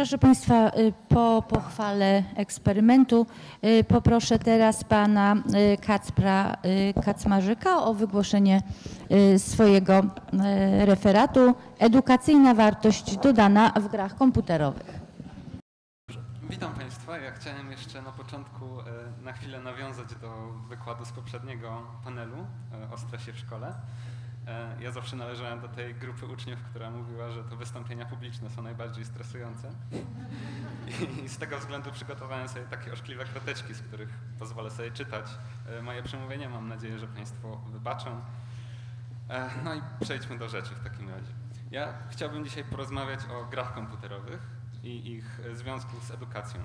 Proszę Państwa, y, po pochwale eksperymentu y, poproszę teraz Pana y, Kacpra Kacmarzyka o wygłoszenie swojego referatu Edukacyjna wartość dodana w grach komputerowych. Witam Państwa. Ja chciałem jeszcze na początku na chwilę nawiązać do wykładu z poprzedniego panelu o stresie w szkole. E, Ja zawsze należałem do tej grupy uczniów, która mówiła, że to wystąpienia publiczne są najbardziej stresujące. I z tego względu przygotowałem sobie takie oszkliwe krateczki, z których pozwolę sobie czytać e, moje przemówienie. Mam nadzieję, że Państwo wybaczą. E, No i przejdźmy do rzeczy w takim razie. Ja chciałbym dzisiaj porozmawiać o grach komputerowych i ich związku z edukacją.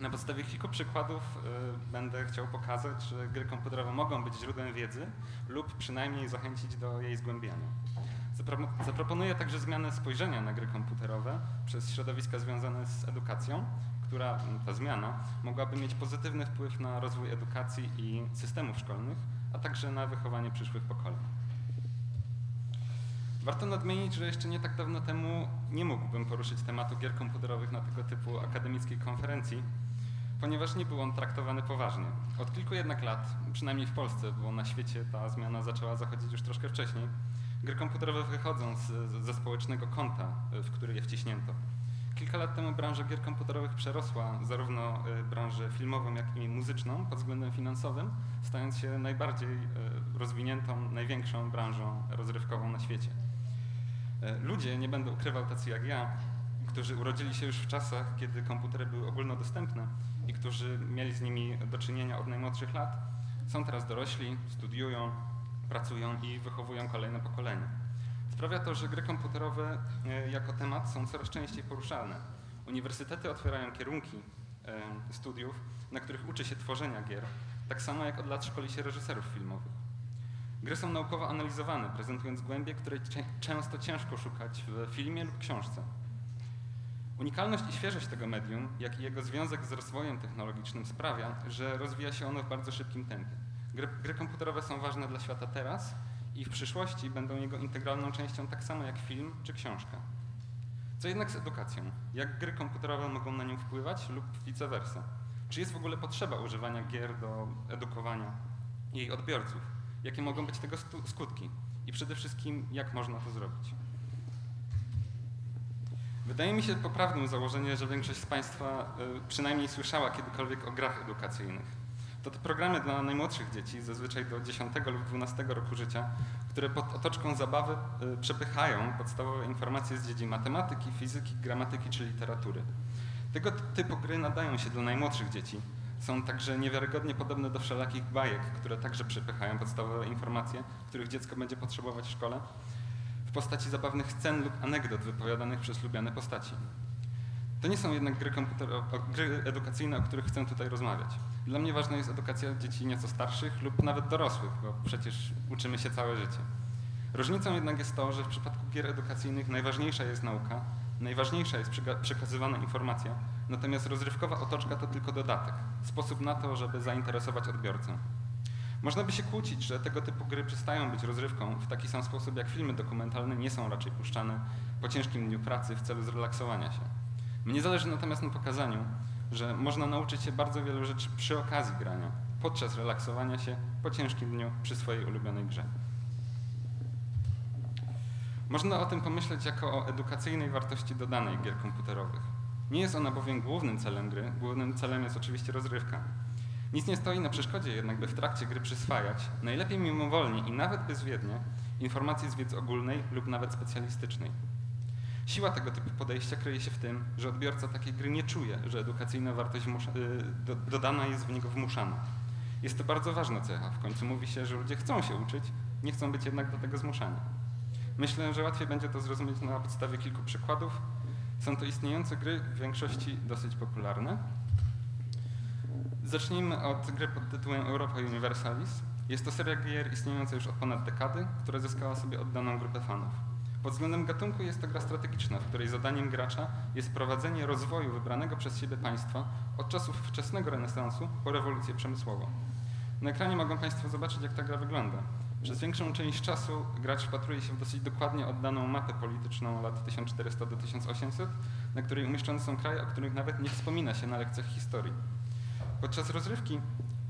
Na podstawie kilku przykładów e, będę chciał pokazać, że gry komputerowe mogą być źródłem wiedzy lub przynajmniej zachęcić do jej zgłębiania. Zapro- Zaproponuję także zmianę spojrzenia na gry komputerowe przez środowiska związane z edukacją, która m, ta zmiana mogłaby mieć pozytywny wpływ na rozwój edukacji i systemów szkolnych, a także na wychowanie przyszłych pokoleń. Warto nadmienić, że jeszcze nie tak dawno temu nie mógłbym poruszyć tematu gier komputerowych na tego typu akademickiej konferencji, ponieważ nie był on traktowany poważnie. Od kilku jednak lat, przynajmniej w Polsce, bo na świecie ta zmiana zaczęła zachodzić już troszkę wcześniej, gry komputerowe wychodzą z, ze społecznego kąta, w który je wciśnięto. Kilka lat temu branża gier komputerowych przerosła zarówno y, branżę filmową, jak i muzyczną pod względem finansowym, stając się najbardziej y, rozwiniętą, największą branżą rozrywkową na świecie. E, Ludzie, nie będę ukrywał tacy jak ja, którzy urodzili się już w czasach, kiedy komputery były ogólnodostępne i którzy mieli z nimi do czynienia od najmłodszych lat, są teraz dorośli, studiują, pracują i wychowują kolejne pokolenie. Sprawia to, że gry komputerowe e, jako temat są coraz częściej poruszane. Uniwersytety otwierają kierunki e, studiów, na których uczy się tworzenia gier, tak samo jak od lat szkoli się reżyserów filmowych. Gry są naukowo analizowane, prezentując głębie, której często ciężko szukać w filmie lub książce. Unikalność i świeżość tego medium, jak i jego związek z rozwojem technologicznym sprawia, że rozwija się ono w bardzo szybkim tempie. Gry, gry komputerowe są ważne dla świata teraz i w przyszłości będą jego integralną częścią tak samo jak film czy książka. Co jednak z edukacją? Jak gry komputerowe mogą na nią wpływać lub vice versa? Czy jest w ogóle potrzeba używania gier do edukowania jej odbiorców? Jakie mogą być tego skutki? I przede wszystkim, jak można to zrobić? Wydaje mi się poprawnym założenie, że większość z Państwa y, przynajmniej słyszała kiedykolwiek o grach edukacyjnych. To te programy dla najmłodszych dzieci, zazwyczaj do 10 lub 12 roku życia, które pod otoczką zabawy y, przepychają podstawowe informacje z dziedzin matematyki, fizyki, gramatyki czy literatury. Tego typu gry nadają się dla najmłodszych dzieci. Są także niewiarygodnie podobne do wszelakich bajek, które także przepychają podstawowe informacje, których dziecko będzie potrzebować w szkole, postaci zabawnych scen lub anegdot wypowiadanych przez lubiane postaci. To nie są jednak gry, gry edukacyjne, o których chcę tutaj rozmawiać. Dla mnie ważna jest edukacja dzieci nieco starszych lub nawet dorosłych, bo przecież uczymy się całe życie. Różnicą jednak jest to, że w przypadku gier edukacyjnych najważniejsza jest nauka, najważniejsza jest przeka- przekazywana informacja, natomiast rozrywkowa otoczka to tylko dodatek, sposób na to, żeby zainteresować odbiorcę. Można by się kłócić, że tego typu gry przestają być rozrywką w taki sam sposób jak filmy dokumentalne nie są raczej puszczane po ciężkim dniu pracy w celu zrelaksowania się. Mnie zależy natomiast na pokazaniu, że można nauczyć się bardzo wielu rzeczy przy okazji grania, podczas relaksowania się po ciężkim dniu przy swojej ulubionej grze. Można o tym pomyśleć jako o edukacyjnej wartości dodanej gier komputerowych. Nie jest ona bowiem głównym celem gry, głównym celem jest oczywiście rozrywka. Nic nie stoi na przeszkodzie jednak, by w trakcie gry przyswajać, najlepiej mimowolnie i nawet bezwiednie, informacje z wiedzy ogólnej lub nawet specjalistycznej. Siła tego typu podejścia kryje się w tym, że odbiorca takiej gry nie czuje, że edukacyjna wartość y, do, dodana jest w niego wmuszana. Jest to bardzo ważna cecha. W końcu mówi się, że ludzie chcą się uczyć, nie chcą być jednak do tego zmuszani. Myślę, że łatwiej będzie to zrozumieć na podstawie kilku przykładów. Są to istniejące gry, w większości dosyć popularne. Zacznijmy od gry pod tytułem Europa Universalis. Jest to seria gier istniejąca już od ponad dekady, która zyskała sobie oddaną grupę fanów. Pod względem gatunku jest to gra strategiczna, w której zadaniem gracza jest prowadzenie rozwoju wybranego przez siebie państwa od czasów wczesnego renesansu po rewolucję przemysłową. Na ekranie mogą Państwo zobaczyć, jak ta gra wygląda. Przez większą część czasu gracz wpatruje się w dosyć dokładnie oddaną mapę polityczną lat 1400 do 1800, na której umieszczone są kraje, o których nawet nie wspomina się na lekcjach historii. Podczas rozrywki,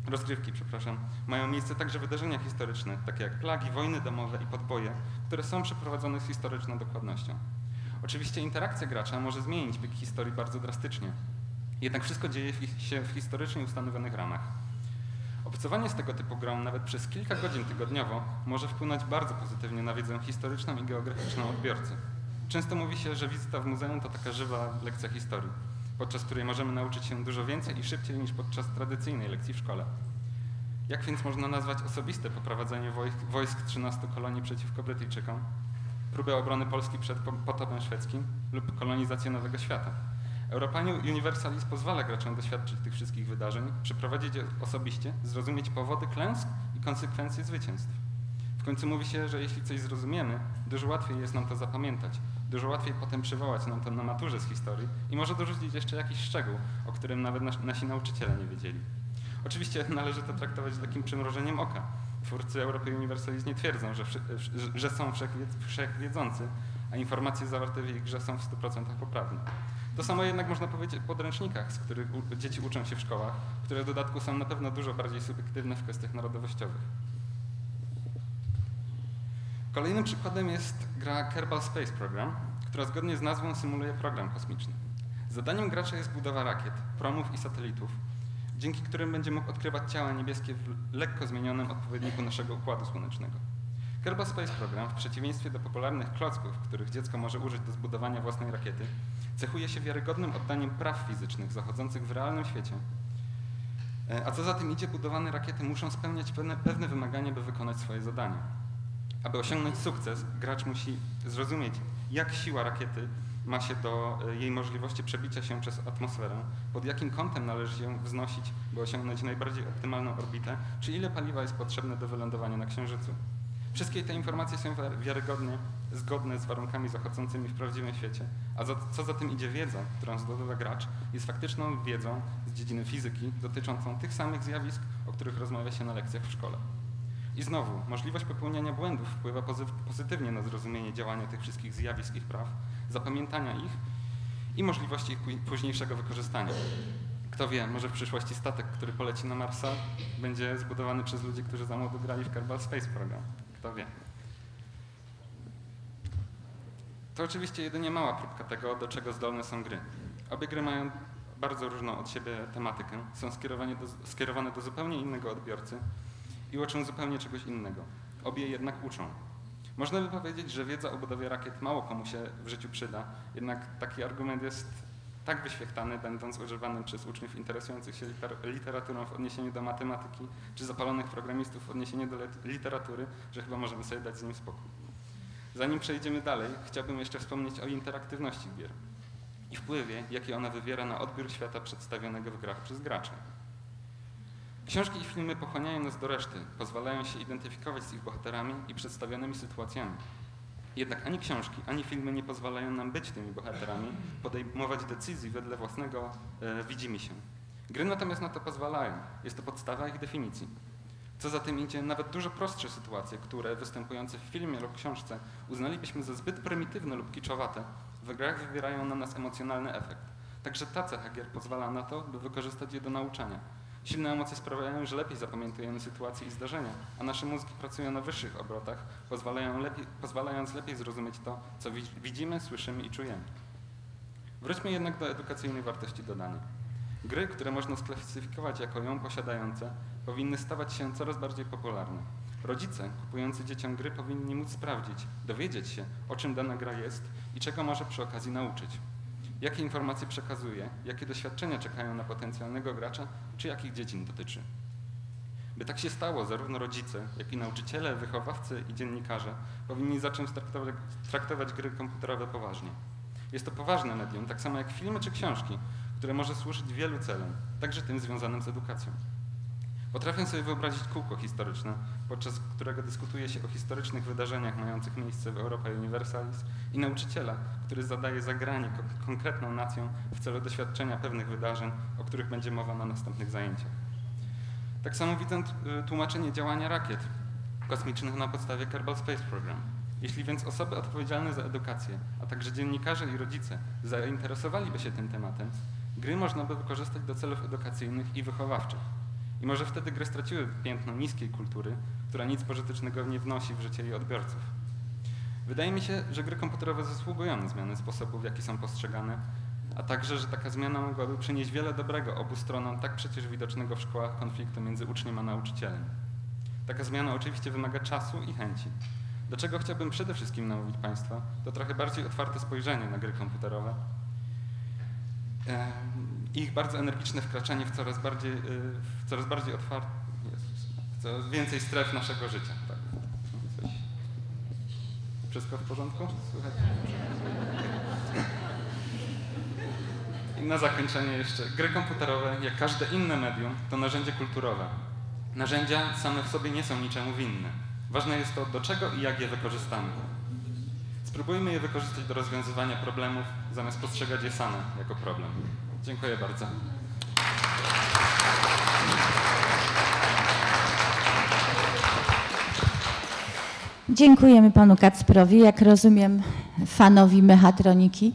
rozgrywki, przepraszam, mają miejsce także wydarzenia historyczne, takie jak plagi, wojny domowe i podboje, które są przeprowadzone z historyczną dokładnością. Oczywiście interakcja gracza może zmienić bieg historii bardzo drastycznie, jednak wszystko dzieje się w historycznie ustawionych ramach. Obcowanie z tego typu grą nawet przez kilka godzin tygodniowo może wpłynąć bardzo pozytywnie na wiedzę historyczną i geograficzną odbiorcy. Często mówi się, że wizyta w muzeum to taka żywa lekcja historii, podczas której możemy nauczyć się dużo więcej i szybciej niż podczas tradycyjnej lekcji w szkole. Jak więc można nazwać osobiste poprowadzenie wojsk, wojsk 13 kolonii przeciwko Brytyjczykom, próbę obrony Polski przed potopem szwedzkim lub kolonizację Nowego Świata? Europanie Universalis pozwala graczom doświadczyć tych wszystkich wydarzeń, przeprowadzić je osobiście, zrozumieć powody klęsk i konsekwencje zwycięstw. W końcu mówi się, że jeśli coś zrozumiemy, dużo łatwiej jest nam to zapamiętać, dużo łatwiej potem przywołać nam to na maturze z historii i może dorzucić jeszcze jakiś szczegół, o którym nawet nas, nasi nauczyciele nie wiedzieli. Oczywiście należy to traktować z takim przymrożeniem oka. Twórcy Europy Universalis nie twierdzą, że, że są wszechwiedzący, a informacje zawarte w ich grze są w 100% poprawne. To samo jednak można powiedzieć o podręcznikach, z których dzieci uczą się w szkołach, które w dodatku są na pewno dużo bardziej subiektywne w kwestiach narodowościowych. Kolejnym przykładem jest gra Kerbal Space Program, która zgodnie z nazwą symuluje program kosmiczny. Zadaniem gracza jest budowa rakiet, promów i satelitów, dzięki którym będzie mógł odkrywać ciała niebieskie w lekko zmienionym odpowiedniku naszego Układu Słonecznego. Kerbal Space Program, w przeciwieństwie do popularnych klocków, których dziecko może użyć do zbudowania własnej rakiety, cechuje się wiarygodnym oddaniem praw fizycznych zachodzących w realnym świecie. E, a co za tym idzie, budowane rakiety muszą spełniać pewne, pewne wymagania, by wykonać swoje zadanie. Aby osiągnąć sukces, gracz musi zrozumieć, jak siła rakiety ma się do e, jej możliwości przebicia się przez atmosferę, pod jakim kątem należy ją wznosić, by osiągnąć najbardziej optymalną orbitę, czy ile paliwa jest potrzebne do wylądowania na Księżycu. Wszystkie te informacje są wiarygodnie zgodne z warunkami zachodzącymi w prawdziwym świecie, a za, co za tym idzie wiedza, którą zdobywa gracz, jest faktyczną wiedzą z dziedziny fizyki dotyczącą tych samych zjawisk, o których rozmawia się na lekcjach w szkole. I znowu, możliwość popełniania błędów wpływa pozytywnie na zrozumienie działania tych wszystkich zjawisk ich praw, zapamiętania ich i możliwości ich późniejszego wykorzystania. Kto wie, może w przyszłości statek, który poleci na Marsa, będzie zbudowany przez ludzi, którzy za młodo grali w Kerbal Space Program. Kto wie. To oczywiście jedynie mała próbka tego, do czego zdolne są gry. Obie gry mają bardzo różną od siebie tematykę, są skierowane do, skierowane do zupełnie innego odbiorcy i uczą zupełnie czegoś innego. Obie jednak uczą. Można by powiedzieć, że wiedza o budowie rakiet mało komu się w życiu przyda, jednak taki argument jest tak wyświechtany, będąc używany przez uczniów interesujących się literaturą w odniesieniu do matematyki, czy zapalonych programistów w odniesieniu do literatury, że chyba możemy sobie dać z nim spokój. Zanim przejdziemy dalej, chciałbym jeszcze wspomnieć o interaktywności gier i wpływie, jaki ona wywiera na odbiór świata przedstawionego w grach przez graczy. Książki i filmy pochłaniają nas do reszty, pozwalają się identyfikować z ich bohaterami i przedstawionymi sytuacjami. Jednak ani książki, ani filmy nie pozwalają nam być tymi bohaterami, podejmować decyzji wedle własnego e, widzimy się. Gry natomiast na to pozwalają. Jest to podstawa ich definicji. Co za tym idzie, nawet dużo prostsze sytuacje, które występujące w filmie lub książce uznalibyśmy za zbyt prymitywne lub kiczowate, w grach wywierają na nas emocjonalny efekt. Także ta cecha gier pozwala na to, by wykorzystać je do nauczania. Silne emocje sprawiają, że lepiej zapamiętujemy sytuacje i zdarzenia, a nasze mózgi pracują na wyższych obrotach, lepiej, pozwalając lepiej zrozumieć to, co widzimy, słyszymy i czujemy. Wróćmy jednak do edukacyjnej wartości dodanej. Gry, które można sklasyfikować jako ją posiadające, powinny stawać się coraz bardziej popularne. Rodzice kupujący dzieciom gry powinni móc sprawdzić, dowiedzieć się, o czym dana gra jest i czego może przy okazji nauczyć. Jakie informacje przekazuje, jakie doświadczenia czekają na potencjalnego gracza, czy jakich dziedzin dotyczy. By tak się stało, zarówno rodzice, jak i nauczyciele, wychowawcy i dziennikarze powinni zacząć traktować, traktować gry komputerowe poważnie. Jest to poważne medium, tak samo jak filmy czy książki, które może służyć wielu celom, także tym związanym z edukacją. Potrafię sobie wyobrazić kółko historyczne, podczas którego dyskutuje się o historycznych wydarzeniach mających miejsce w Europa Universalis i nauczyciela, który zadaje zagranie konkretną nacją w celu doświadczenia pewnych wydarzeń, o których będzie mowa na następnych zajęciach. Tak samo widzę tłumaczenie działania rakiet kosmicznych na podstawie Kerbal Space Program. Jeśli więc osoby odpowiedzialne za edukację, a także dziennikarze i rodzice zainteresowaliby się tym tematem, gry można by wykorzystać do celów edukacyjnych i wychowawczych. I może wtedy gry straciły piętno niskiej kultury, która nic pożytecznego nie wnosi w życie jej odbiorców. Wydaje mi się, że gry komputerowe zasługują na zmianę sposobu, w jaki są postrzegane, a także, że taka zmiana mogłaby przynieść wiele dobrego obu stronom tak przecież widocznego w szkołach konfliktu między uczniem a nauczycielem. Taka zmiana oczywiście wymaga czasu i chęci. Do czego chciałbym przede wszystkim namówić Państwa, to trochę bardziej otwarte spojrzenie na gry komputerowe ich bardzo energiczne wkraczanie w coraz bardziej, y, w coraz bardziej otwarte, w coraz więcej stref naszego życia. Tak. Wszystko w porządku? Słychać? I na zakończenie jeszcze. Gry komputerowe, jak każde inne medium, to narzędzie kulturowe. Narzędzia same w sobie nie są niczemu winne. Ważne jest to, do czego i jak je wykorzystamy. Spróbujmy je wykorzystać do rozwiązywania problemów, zamiast postrzegać je same jako problem. Dziękuję bardzo. Dziękujemy panu Kacprowi, jak rozumiem, fanowi mechatroniki.